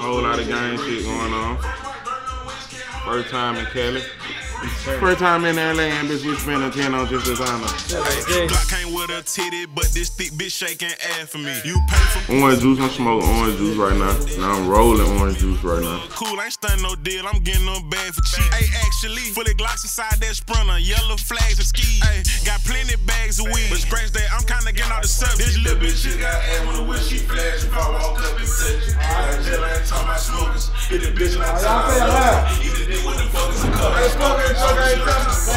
Whole lot of gang shit going on. First time in Cali. First time in LA and bitch we a 10 on just designer. Glock came with a titty, but this thick bitch shaking ass for me. You pay for Orange juice, I'm smoking orange juice right now. Now I'm rolling orange juice right now. cool, ain't stunning no deal. I'm getting them bad for cheap. Hey, actually, fully Glocks inside that sprinter, yellow flags and skis. Hey, got plenty bags of weed, but scratch that, I'm kinda getting out the subject. This little bitch shit got ass when the wish she flash. If I walk smokers. Hit the bitch like time. Eat the dick with the fuckers and cups.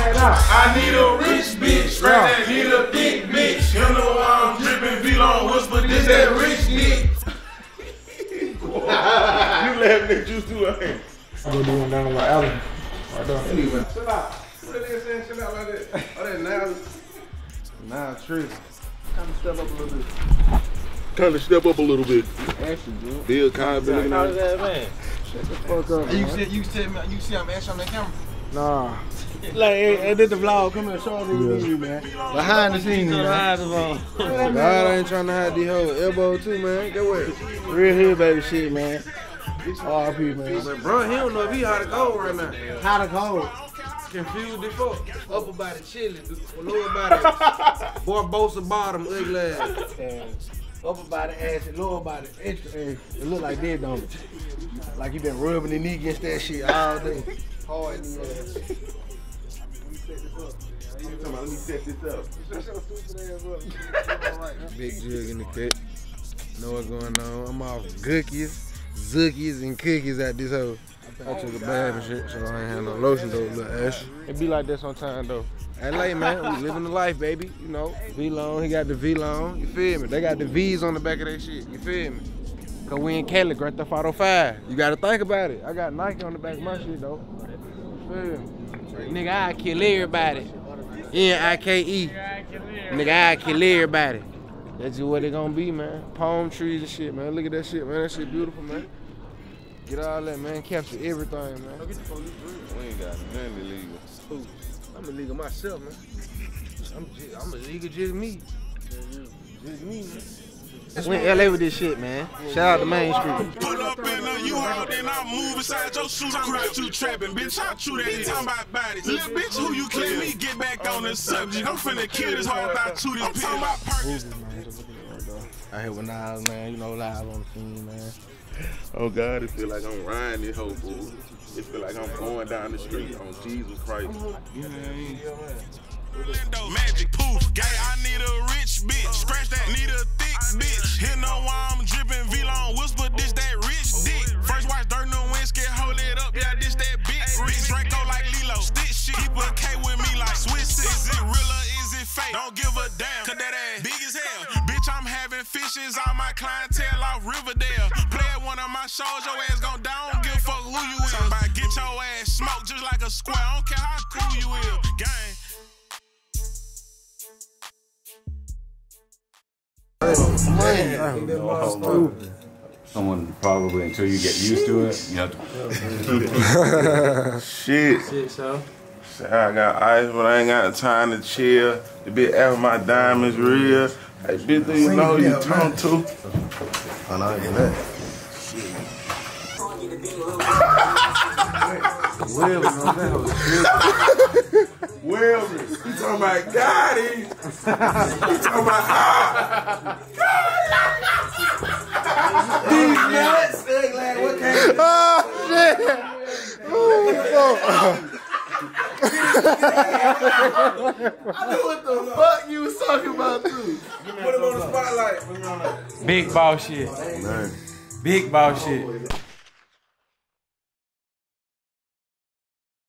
I need a rich bitch, straight that need a thick bitch. You know I'm dripping Vlone whisper, this that rich nigga. You laughing at juice too, ain't Go do one down by Allen. Right there. Chill out. What are they saying? Chill out like that. Oh, that now, now tripping. Kind of step up a little bit. Kind of step up a little bit. Actually, dude. Bill Cosby looking at me. that man? Shut the fuck up, You man. see, you see, you see, I'm asking on that camera. Nah. Like, hey, hey, this the vlog. Come here, show them you, man. Behind the scenes, man. Behind the phone. God, I ain't trying to hide the whole elbow too, man. Get what? Real hood baby shit, man. RP, man. But bro, he don't know if he hot or cold right now. Hot or cold? Confused as fuck. Upper body chilling, lower body Barbosa bottom ugly ass. And upper body ass and lower body extra. Hey, it look like that, don't it? Like you been rubbing the knee against that shit all day. Hard in the ass. Let me set this up. Let me set this up. Big jug in the cut. Know what's going on. I'm off gookies, zookies, and cookies at this hoe. I took a bath and shit, so I ain't had no lotion though, little ash. It be like that sometimes though. LA man, we living the life, baby. You know, Vlone, he got the Vlone. You feel me? They got the V's on the back of that shit. You feel me? Cause we in Cali, Grand Theft Auto 5. You gotta think about it. I got Nike on the back of my shit though. You feel me? Nigga, I kill everybody. N-I-K-E. Nigga, I kill everybody. That's just what it gonna be, man. Palm trees and shit, man. Look at that shit, man. That shit beautiful, man. Get all that, man. Capture everything, man. We ain't got nothing illegal. I'm illegal myself, man. I'm, just, I'm illegal just me. Just me, man. We in LA with this shit, man. Shout out to Main Street. Put up in a U-Haul, then I move inside your shoes. Talking about you trapping, bitch. I true that is. Talking about bodies. Little bitch, who you kill me? Get back on the subject. I'm finna kill this whole about two this talking about Perkins. I hit with Nas, man. You know, live on the scene, man. Oh God, it feel like I'm riding this whole fool. It feel like I'm going down the street on Jesus Christ. You know what I mean? Orlando, Magic poof, gay. I need a rich bitch. Scratch that, need a thick bitch. Here know why I'm dripping having fishes, my clientele off Riverdale. Play at one of my shows, your ass gon' down. Give a fuck who you is. Somebody get your ass smoked just like a square. I don't care how cool you is. Gang. Someone probably until you get used to it, you have to. Shit. Shit, so. I got ice, but I ain't got time to chill. The bitch after my diamonds real. Hey, bitch, do you know who you talk to? No, I ain't that. Wilmer. You talking about Gotti? you talking about how? These nuts. Like, what kind Oh, shit. Oh, I knew what the fuck you was talking about too. Put him on the spotlight. Big ball shit. Big ball shit.